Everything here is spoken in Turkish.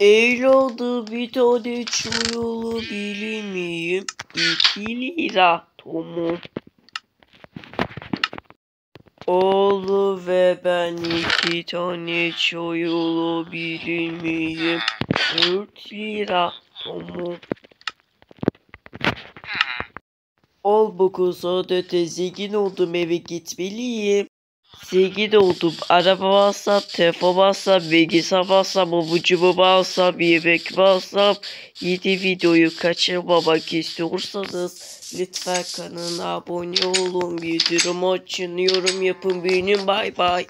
Oldu bir tane çuyulu bilir İki lira tamam. Oğlu ve ben iki tane çuyulu bilir miyim? Dört lira tamam. Bu kuzu döte zengin oldum eve gitmeliyim. Zengin oldum. Araba alsam, telefon alsam, bilgisayar alsam, avucumu alsam, yemek alsam. Yeni videoyu kaçırmamak istiyorsanız lütfen kanala abone olun. Bildirim açın, yorum yapın. Benim bay bay.